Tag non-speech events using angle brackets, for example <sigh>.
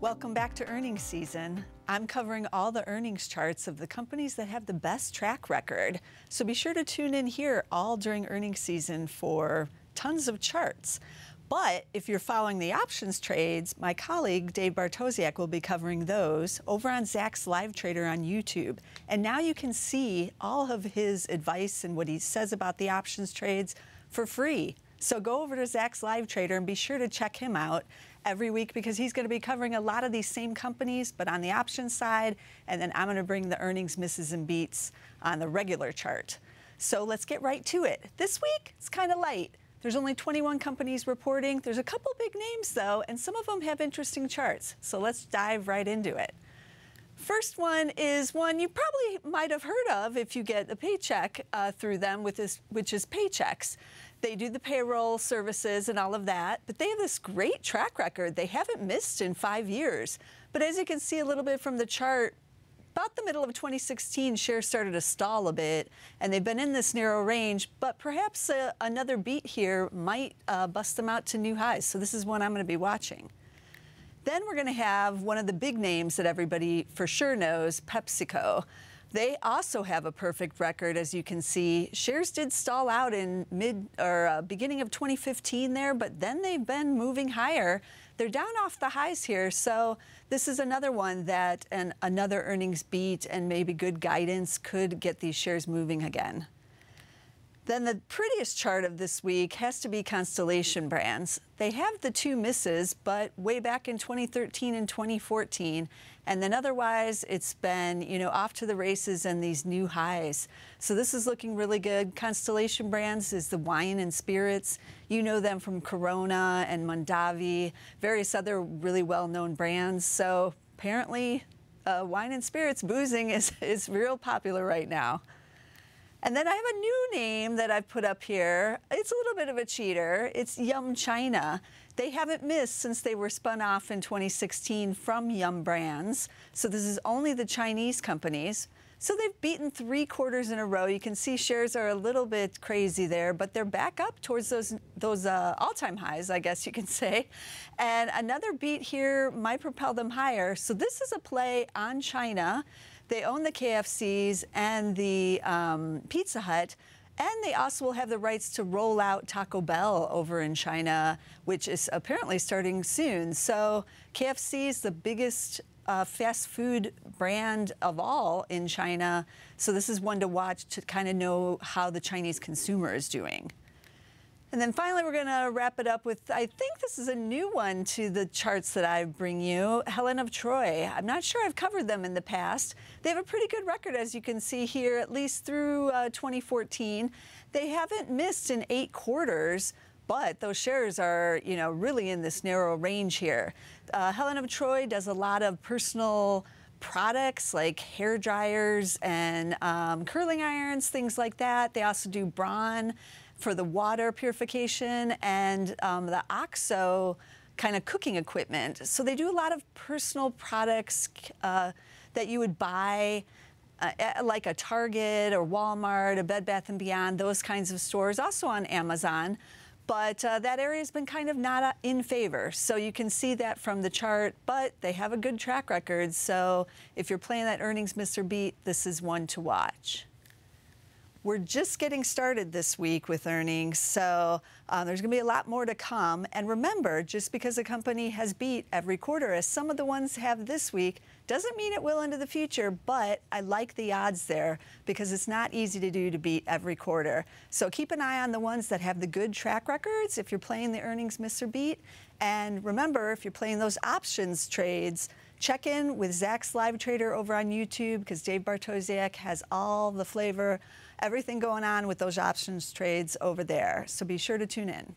Welcome back to earnings season. I'm covering all the earnings charts of the companies that have the best track record. So be sure to tune in here all during earnings season for tons of charts. But if you're following the options trades, my colleague Dave Bartosiak will be covering those over on Zacks Live Trader on YouTube. And now you can see all of his advice and what he says about the options trades for free. So go over to Zacks Live Trader and be sure to check him out every week because he's going to be covering a lot of these same companies, but on the option side. And then I'm going to bring the earnings misses and beats on the regular chart. So let's get right to it. This week, it's kind of light. There's only 21 companies reporting. There's a couple big names, though, and some of them have interesting charts. So let's dive right into it. First one is one you probably might have heard of if you get a paycheck uh, through them, with this, which is Paychex. They do the payroll services and all of that, but they have this great track record. They haven't missed in five years. But as you can see a little bit from the chart, about the middle of 2016, shares started to stall a bit, and they've been in this narrow range, but perhaps uh, another beat here might uh, bust them out to new highs. So this is one I'm going to be watching. Then we're going to have one of the big names that everybody for sure knows, PepsiCo. They also have a perfect record, as you can see. Shares did stall out in mid or uh, beginning of 2015 there, but then they've been moving higher. They're down off the highs here, so this is another one that and another earnings beat and maybe good guidance could get these shares moving again. Then the prettiest chart of this week has to be Constellation Brands. They have the two misses, but way back in 2013 and 2014. And then otherwise, it's been, you know, off to the races and these new highs. So this is looking really good. Constellation Brands is the wine and spirits. You know them from Corona and Mondavi, various other really well-known brands. So apparently, uh, wine and spirits boozing is, is real popular right now. And then I have a new name that I've put up here. It's a little bit of a cheater. It's Yum China. They haven't missed since they were spun off in 2016 from Yum Brands. So this is only the Chinese companies. So they've beaten three quarters in a row. You can see shares are a little bit crazy there, but they're back up towards those those uh, all-time highs, I guess you can <laughs> say. And another beat here might propel them higher. So this is a play on China. They own the KFCs and the um, Pizza Hut. And they also will have the rights to roll out Taco Bell over in China, which is apparently starting soon. So KFC is the biggest uh, fast food brand of all in China. So this is one to watch to kind of know how the Chinese consumer is doing. And then finally, we're going to wrap it up with I think this is a new one to the charts that I bring you Helen of Troy. I'm not sure I've covered them in the past. They have a pretty good record, as you can see here, at least through uh, 2014. They haven't missed in eight quarters. But those shares are, you know, really in this narrow range here. Uh, Helen of Troy does a lot of personal products like hair dryers and um, curling irons, things like that. They also do Braun for the water purification and um, the OXO kind of cooking equipment. So they do a lot of personal products uh, that you would buy uh, like a Target or Walmart, a Bed Bath & Beyond, those kinds of stores, also on Amazon. But uh, that area has been kind of not uh, in favor. So you can see that from the chart, but they have a good track record. So if you're playing that earnings or beat, this is one to watch. We're just getting started this week with earnings, so uh, there's going to be a lot more to come. And remember, just because a company has beat every quarter, as some of the ones have this week, doesn't mean it will into the future, but I like the odds there because it's not easy to do to beat every quarter. So keep an eye on the ones that have the good track records if you're playing the earnings miss or beat. And remember, if you're playing those options trades, check in with Zacks Live Trader over on YouTube because Dave Bartosiak has all the flavor everything going on with those options trades over there. So be sure to tune in.